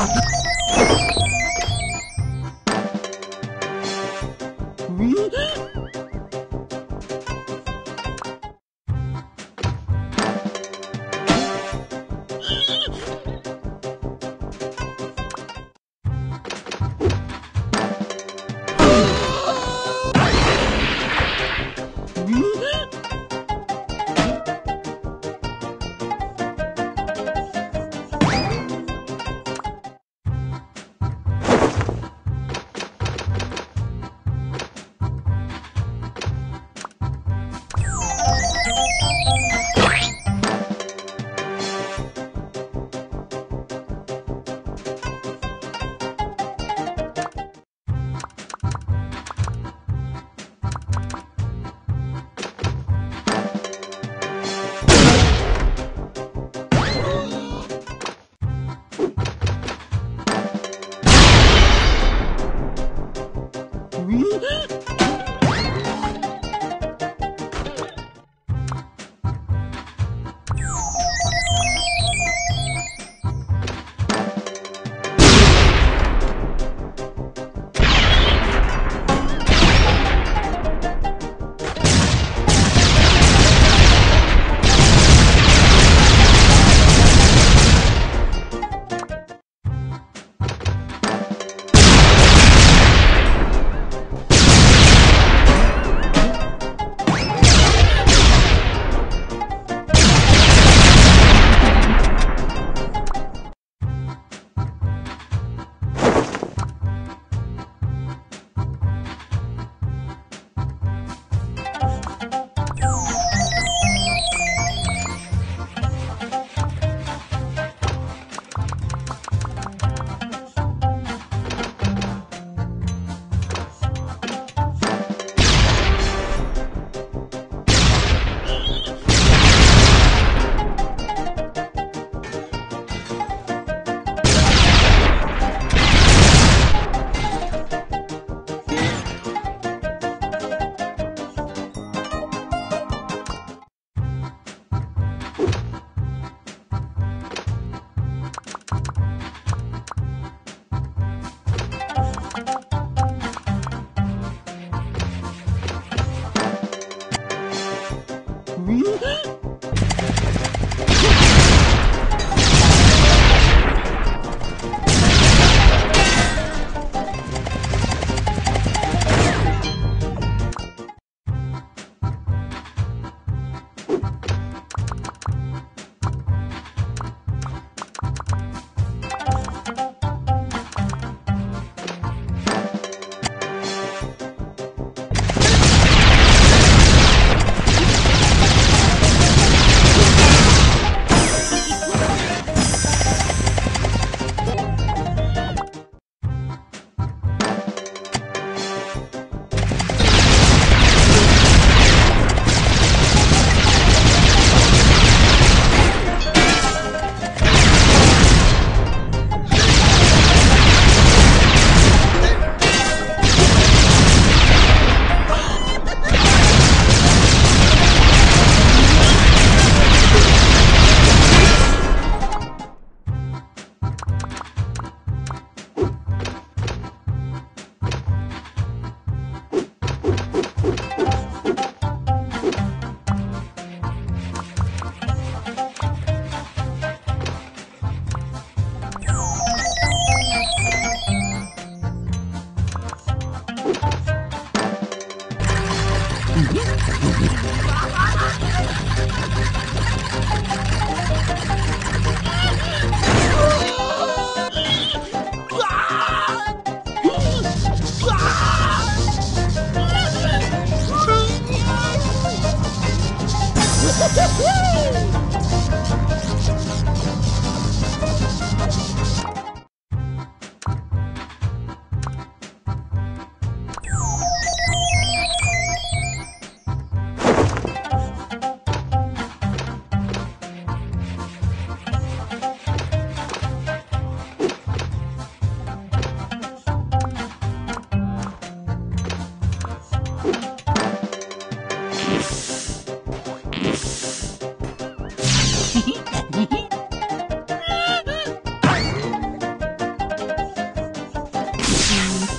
Ha ha ha!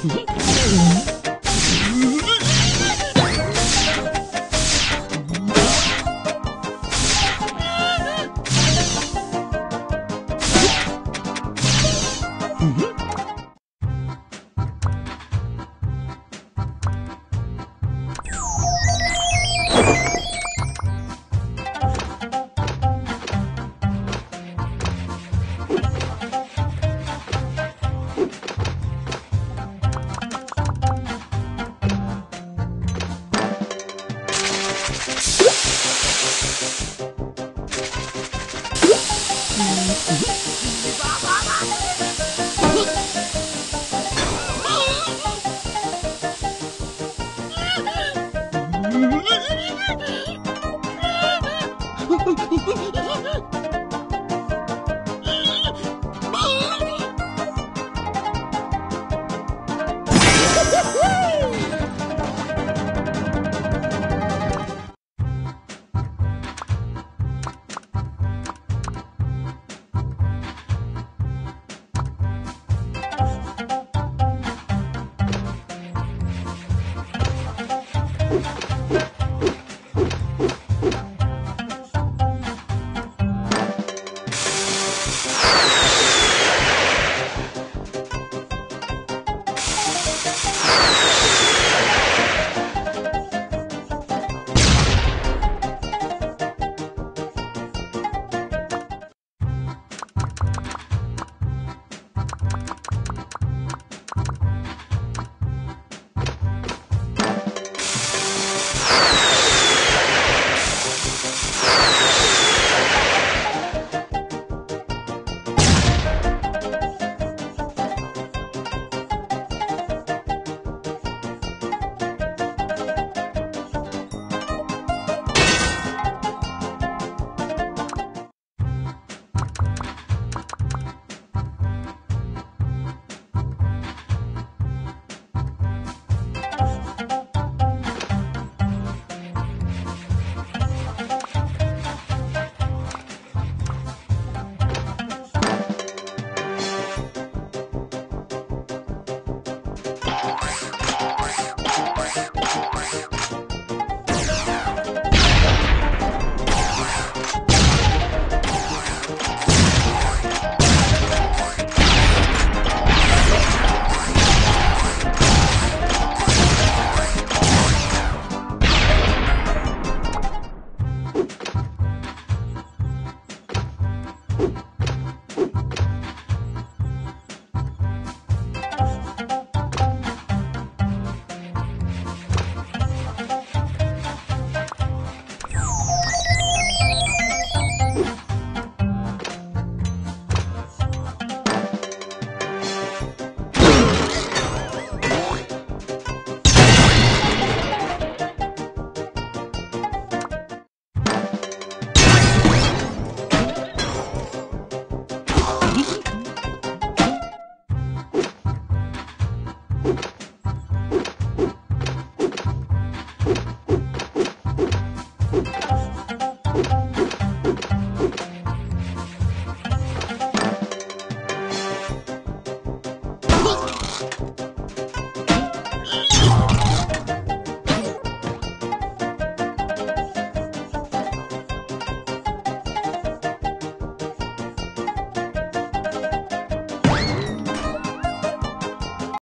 咦嗯